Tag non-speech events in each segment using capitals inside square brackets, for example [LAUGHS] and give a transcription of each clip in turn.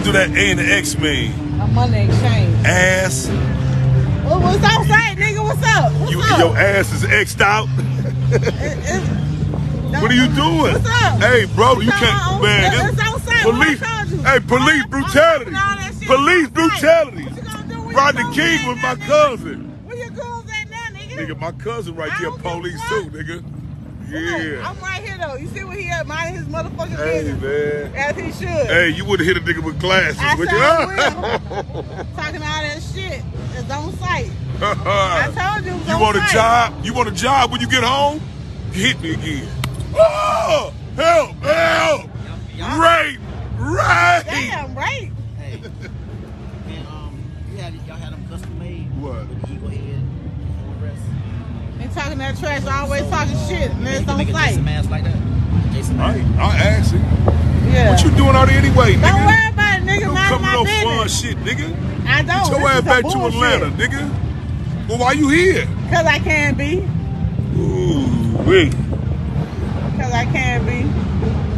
What do that A and the X mean? My money exchange. Ass. Well, what's outside, nigga? What's up? What's You, up? your ass is X'd out. It- [LAUGHS] What are you doing? What's up? Hey, bro, you It's can't, on- man. It's this- outside. Police, What I told you. hey, police that- brutality. Police brutality. What you gonna do when Rodney King was my cousin. Where your goons at now, nigga? Nigga, my cousin right here, police too, nigga. Yeah. I'm right here though. You see what he at? Minding his motherfucking Hey, business. man. As he should. Hey, you would have hit a nigga with glasses, I would you? [LAUGHS] Talking all that shit. It's on sight. [LAUGHS] I told you. you want a job? You want a job when you get home? Hit me again. Oh, help, help. Rape, rape. Damn, right? Talking that trash, always talking shit, and it's can on make a Jason site. mask like that. Jason I, mask. I asked him. Yeah. What you doing out there anyway, nigga? Don't worry about it, nigga. Don't come no fun shit, nigga. I don't. Get your This ass back to bullshit. Atlanta, nigga. Well, why you here? Cause I can be. Ooh, wait. Cause I can be.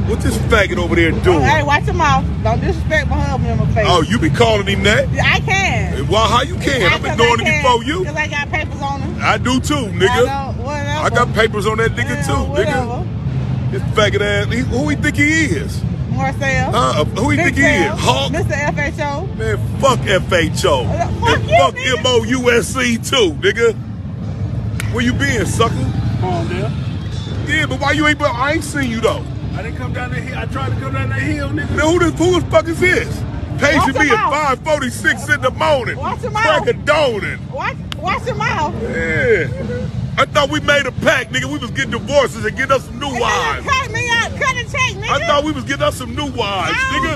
What this faggot over there Oh, doing? hey, watch your mouth. Don't disrespect my husband in my face. Oh, you be calling him that? Yeah, I can. Well, how you can? I've been doing it before you. Cause I got papers on him. I do too, nigga. know, whatever. I got papers on that nigga Yeah, too, whatever. nigga. This faggot ass. He, who he think he is? Marcel. Huh? Who he think he is? Big Hulk? Mr. FHO. Man, fuck FHO. Uh, fuck and you, fuck nigga. MOUSC too, nigga. Where you been, sucker? On there. Yeah, but why you ain't? I ain't seen you though. I didn't come down the hill. I tried to come down that hill, nigga. Man, who the who the fuck is this? Watch me at 546 in the morning. Watch your mouth. Crack a doning. Watch, watch your mouth. Yeah. I thought we made a pact, nigga. We was getting divorces and getting us some new Nigga, wives. Cut me out. Cut a check, nigga. I thought we was getting us some new wives, nigga.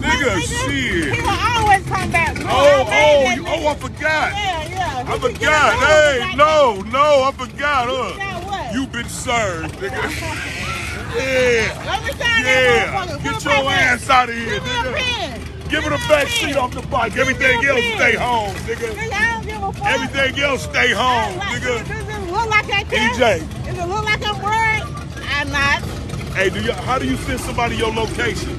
Nigga, fuck, shit. He will always come back. bro. Oh, oh, you, oh, I forgot. Yeah, yeah. I He can get forgot. Hey, no, no, I forgot, Got huh? You been served, nigga. [LAUGHS] Yeah. Let me sign Yeah. that. Get your ass out of here, Give me a nigga. pen. Give a a back seat off the bike. Everything else stay home, nigga. Nigga, I don't give a fuck. Everything else stay home, Like, nigga. Does it look like I care? EJ. Does it look like I'm worried? I'm not. Hey, do you, how do you send somebody your location?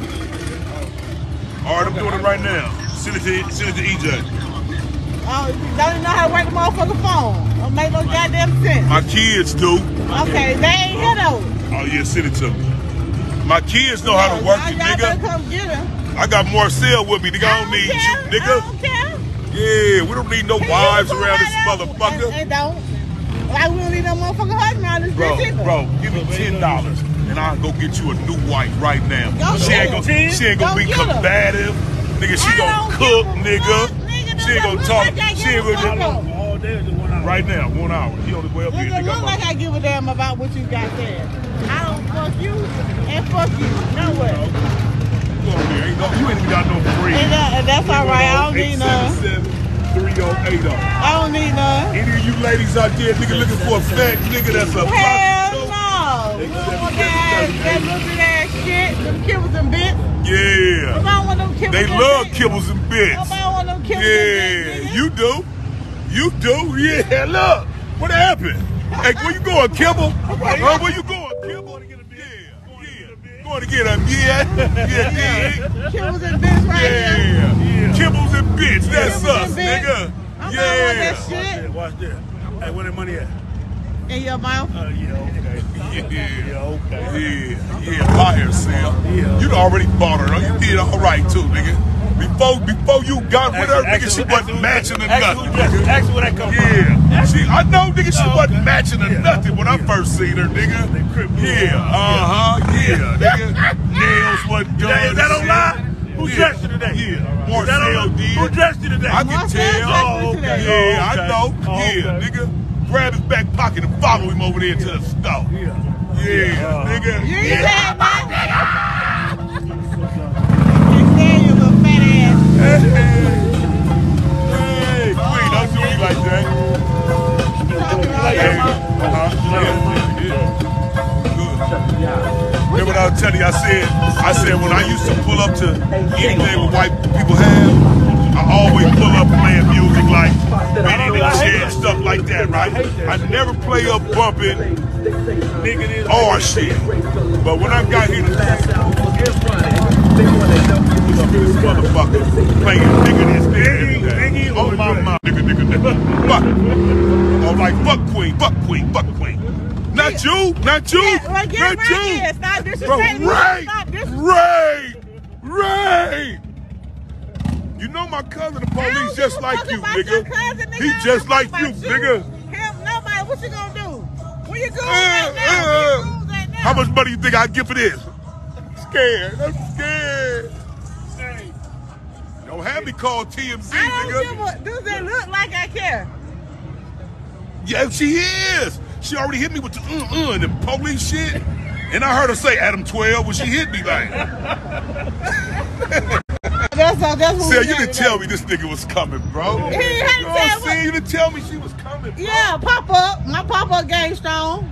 All right, I'm doing it right now. Send it to, send it to EJ. Oh, don't even know how to work the motherfucking phone. Don't make no goddamn sense. My kids do. Okay, they ain't here though. Oh yeah, send it to me. My kids know how to work it, nigga. come get her. I got Marcel with me, nigga. I don't need you, I nigga. don't care. Yeah, we don't need no wives around this motherfucker. And, don't. Like we don't need no motherfucking husband around this Bro, bitch either. bro, give me ten dollars and I'll go get you a new wife right now. Go she ain't gonna she ain't gonna Go be combative. Nigga, she I gonna cook, nigga. Nigga, She ain't gonna talk. She ain't gonna right now, one hour. He on the way up here. Does it look like I give a damn about what you got there? I don't fuck you and fuck you. No way. you. Ain't no, oh. you ain't even got no free. And, that, and that's all right. I don't need none. 3080. I don't need none. Any of you ladies out there, nigga, looking for a fat nigga that's a Hell no. We don't that, looking ass shit. Them kibbles and bits. Yeah. Nobody want them kibbles They love kibbles and bits. Nobody want them kibbles Yeah, and bits. nigga. you do. You do. Yeah, look. What happened? Hey, where you going, Kibble? Huh? Where you going, Kibble? Yeah, yeah. Going to get a yeah, yeah, yeah. Kibbles and bits right here. Yeah. Kibbles and bitch. That's Kibbles us, nigga. I'm Yeah. not want that Watch shit this, watch this. Hey, where that money at? in your mouth. Uh, yeah, okay. Yeah. Yeah, okay. Yeah, yeah, buy her, Sam. Yeah. You'd already bought her. though. You did all right too, nigga. Before before you got with her, nigga, she wasn't matching or nothing. nigga. Ask where that come from. Yeah, she. I know, nigga. She Oh, wasn't matching or Yeah. nothing when I first seen her, nigga. They crip blew Yeah, uh huh, yeah, nigga. Nails wasn't done. Is that on lie? Who Yeah. dressed you today? Yeah, Is that on Marcel did. Who dressed you today? I can Marcel tell. dressed me Oh, okay. Yeah, I know. Oh, yeah, nigga. Grab his back pocket and follow him over there to the store. Yeah. Yeah, Uh, nigga. You ain't yeah. saying Remember I was telling you? I said, I said when I used to pull up to anything where white people have, I always pull up playing music like Jet and stuff like that, right? I never play up bumping Nigga, this. or shit. But when I got here, to this motherfucker playing nigga this nigga every Biggie, day. Biggie, Oh my mom, nigga, nigga, nigga. Fuck. Oh, like fuck queen, fuck queen, fuck queen. Not you, not you, Yeah, well, get not right you. here. Stop Bro, disrespecting me. Ray, Stop disrespecting Ray, Ray. You know my cousin, the police, give just like you, nigga. cousin, nigga. He just like you, nigga. Him, nobody. What you gonna do? Where you going Uh, right now? uh, you right now? How much money you think I'd give for this? Scared. I'm scared. Hey, Don't have me call TMZ, I don't give nigga. a. Does it look like I care? Yeah, she is. She already hit me with the uh uh and the police shit. And I heard her say Adam 12 when she hit me like, That's uh, that's what we you didn't tell me this nigga was coming, bro. He had You know what I'm saying? You didn't tell me she was coming, bro. Yeah, pop up. My pop up game strong.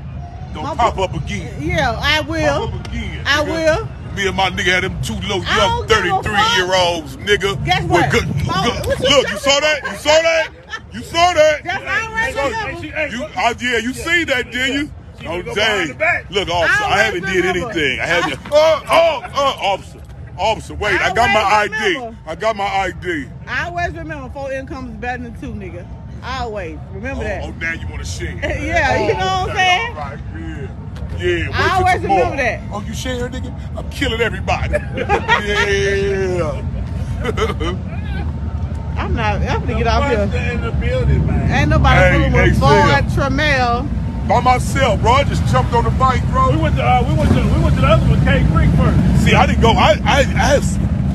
Don't pop up again. Yeah, I will. Pop up again. I nigga. will. Me and my nigga had them two little young don't give a 33 year olds, nigga. Guess what? Good, good- look, you saw that? You saw that? You saw that? That's already hey, level. she- hey, You, look, yeah, you see that, did you? She Oh, gonna go behind dang. Look, officer, I, I haven't always did anything. I haven't. [LAUGHS] Oh, oh, oh, officer. Officer, wait, I, got my always ID. remember. I got my ID. I always remember four incomes is better than two, nigga. Always. Remember Oh, that. oh, now you want to share. [LAUGHS] Yeah, you know what I'm saying? All right, yeah. Yeah, I always tomorrow. remember that. Oh, you share, nigga? I'm killing everybody. [LAUGHS] yeah. I'm not. I'm gonna get the off here. in the building, man. Ain't nobody Hey, fooling hey, with Sil. Ford Tremel. By myself, bro. I just jumped on the bike, bro. We went to uh, we went to we went to the other one, Cave Creek first. See, I didn't go. I, I, I have.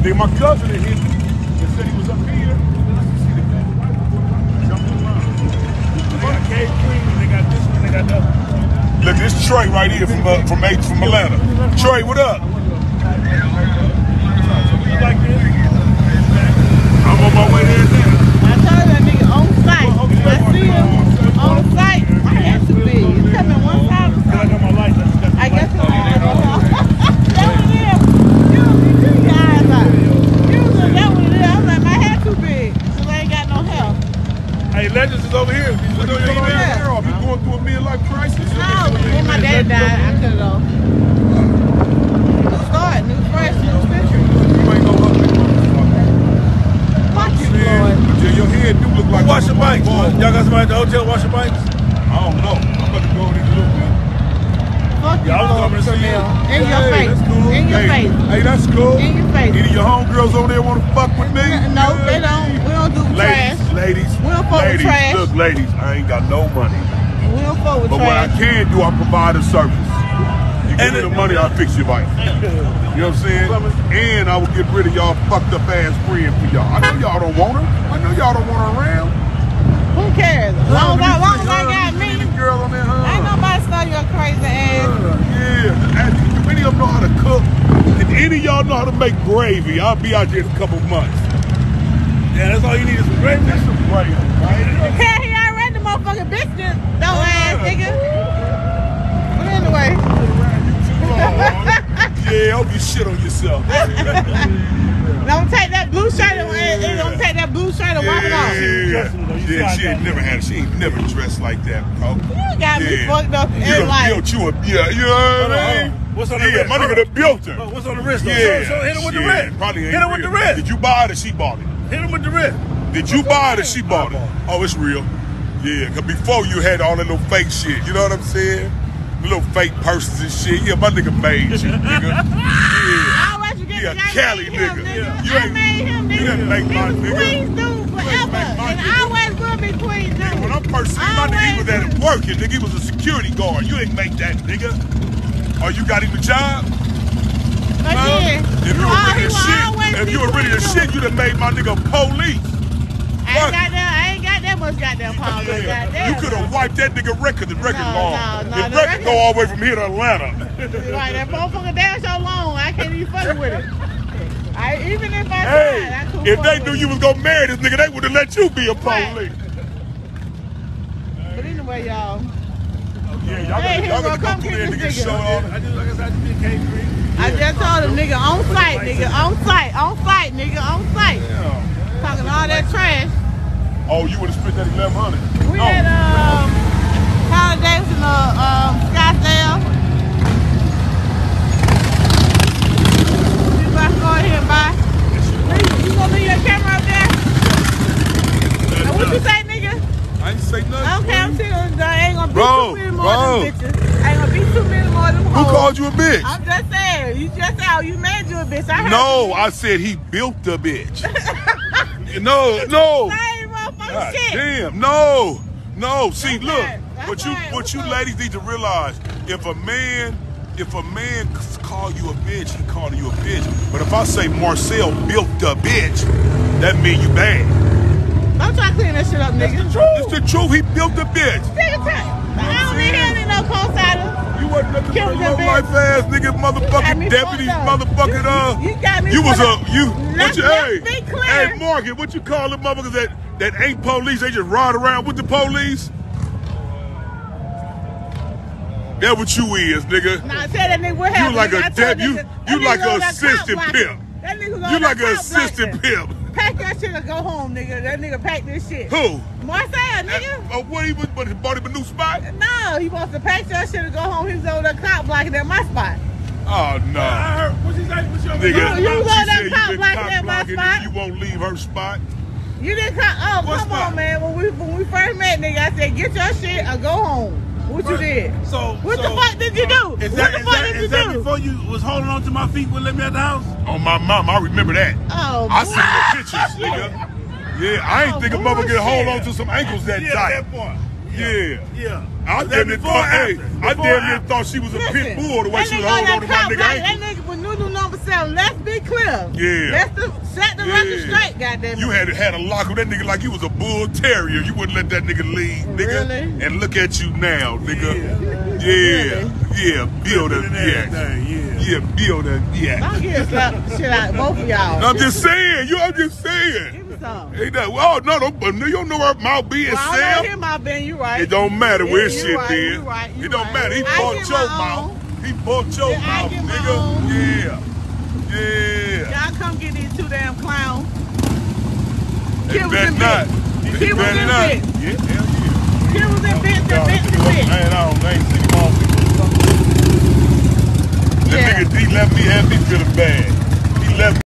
Then my cousin had hit me and said he was up here. See the guy, jumping around. They got Cave Creek, they got this one, they got the other. one. Look, this Trey right here from uh, from H from Atlanta. Trey, what up? You like this? I'm on my way there now. I told that nigga on sight. I see him on sight. I had to be. He's coming one side or I got something. my lights. I just got the I guess lights it's on. That what it is. You you keep your eyes out. You was that what it is. I was like, my hair too big. Cause I ain't got no hair. Hey, Legends is over here. Look Look at at your your hair off. You going through a midlife crisis? No, when my dad died, I could have. New start, new fresh, new century. You ain't gonna look like motherfucker. Fuck you, Man, Lord. but your, your head do look like Wash your a bikes. ball. Y'all got somebody at the hotel wash your bikes? I don't know. I'm about to go in a little bit. Fuck you, Y'all was coming to see you. In your Hey, face. that's cool. In your hey, face. Hey, that's cool. In your face. Any of your homegirls over there want to fuck with me? No, they don't. We don't do trash. Ladies, ladies, We don't fuck with trash. look, ladies, I ain't got no money. We don't fuck with But what I can do, I provide a service. You give And me the money, I'll fix your bike. You know what I'm saying? And I will get rid of y'all fucked up ass friend for y'all. I know y'all don't want her. I know y'all don't want her around. Who cares? As long as I, long as I got me, girl on there, huh? ain't nobody stole your crazy ass. Yeah. And do any of them know how to cook? If any of y'all know how to make gravy, I'll be out there in a couple months. Yeah, that's all you need is some gravy. Some gravy, right? Hell, he already the motherfucking biscuit, no oh, ass nigga. But anyway, [LAUGHS] yeah, hope you shit on yourself. [LAUGHS] don't take that blue shirt and, and, and don't take that blue shirt and walk it off. You dressing though, you Yeah, she ain't down. never had. She ain't never dressed like that, bro. You got me Yeah. fucked up You in done life. built you a yeah, you know what I mean? What's on the Yeah, wrist? my nigga done built her. What's on the wrist? though? Yeah, So, so hit him with the shit, wrist. Probably ain't hit him with real. the wrist. Did you buy it or she bought it? Hit him with the wrist. Did you buy it or she bought it? Oh, it's real. Yeah, cause before you had all that little fake shit, you know what I'm saying? The little fake purses and shit. Yeah, my nigga made you, nigga. [LAUGHS] Yeah. I always forget Yeah, that I Cali made him, nigga. nigga. You ain't- made him, you nigga. didn't make my nigga. Queen's dude forever. And nigga. I always will be Queen's dude. When I'm first seeing my nigga, he was at it working. Nigga, he was a security guard. You ain't make that, nigga. Oh, you got him a job? But yeah, If you you were all- really a shit, if you were really a shit, you'd have made my nigga police. I ain't got that. I ain't got that much goddamn power. Yeah. goddamn. You could have wiped that nigga record. The record No, long. no, no, the the record record- go all the way from here to Atlanta. Right, that motherfucker damn so long, [LAUGHS] can't even fuck with it. I even if I tried, Hey, couldn't if they knew you was gonna marry this nigga, they would have let you be a Right. police. But anyway, y'all, Yeah, y'all Hey, gotta, y'all Hero, gotta come go through get there and this get nigga. showed. I just like I said, I just did Cave Creek. I just told him, nigga, on sight, nigga, on sight, on sight, nigga, on sight. Yeah. Talking all that trash. Oh, you would have spent that eleven hundred. We had um holidays in the um Scottsdale. You about to go ahead and buy? a bitch. I'm just saying. You just said oh, you made you a bitch. I heard No, you. I said he built the bitch. no, no. [LAUGHS] God damn, no, no. See, That's look, right. What you right. what you ladies need to realize: if a man, if a man call you a bitch, he calling you a bitch. But if I say Marcel built the bitch, that mean you bad. I'm trying to clean that shit up, nigga. It's the truth. He built the bitch. Nigga, tell- I don't need him in no co-sider. You wasn't nothing but a life ass nigga, You motherfucking deputy, motherfucking uh. You- you got me You was a you. What you? Hey, hey, Morgan, what you call the motherfuckers that that ain't police? They just ride around with the police. That what you is, nigga. Nah, tell that nigga what happened. like a nigga. I told dep- that you- you like nigga a on that cop assistant pimp. That nigga You like an assistant pimp. Pack that shit and go home, nigga. That nigga pack this shit. Who? Marcel, nigga. Oh, what he was? But he bought him a new spot? No, he wants to pack that shit and go home. He was over the cop blocking at my spot. Oh no, I heard. What's his name? What's your nigga. you was she on that said cop blocking at my spot. You won't leave her spot. You didn't come. Oh, What come spot? on, man. When we when we first met, nigga, I said get your shit or go home. What you did? So What so, the fuck did you uh, do? Is what that, the is fuck that, did you is that do? before you was holding on to my feet when let me at the house? On my mom, I remember that. Oh, I seen the pictures, nigga. [LAUGHS] Yeah, I ain't Oh, think a mother could hold on to some ankles that yeah, tight. that part. Yeah. Yeah. I damn near thought, hey? I damn near thought she was a pit bull the way she was holding on to my nigga ankle. That nigga was Nunu number seven. Let's be clear. Yeah. Let's the, set the record straight, goddamn. You had had a lock with that nigga like he was a bull terrier. You wouldn't let that nigga leave, nigga. Really? And look at you now, nigga. Yeah, Really? yeah, build a yeah, yeah. yeah, build a yeah. Don't get slapped shit out of both of y'all. I'm just saying, you. I'm just saying. Some. Ain't that? Oh no, don't, but you don't know her mouth be Well, I itself. don't hear my Ben, you right. It don't matter Yeah, where you shit right, been. you right, you it don't right. matter. He I bought your mouth. own. He bought your Yeah, mouth, nigga. Yeah. Yeah. Y'all come get these two damn clowns. He Kid was in not. Kid was in not. Yeah, hell yeah. Kid was in bits and Y'all bits nigga and was bits. Man, I don't I ain't seen him. That Yeah. nigga D left me, had me feeling bad. He left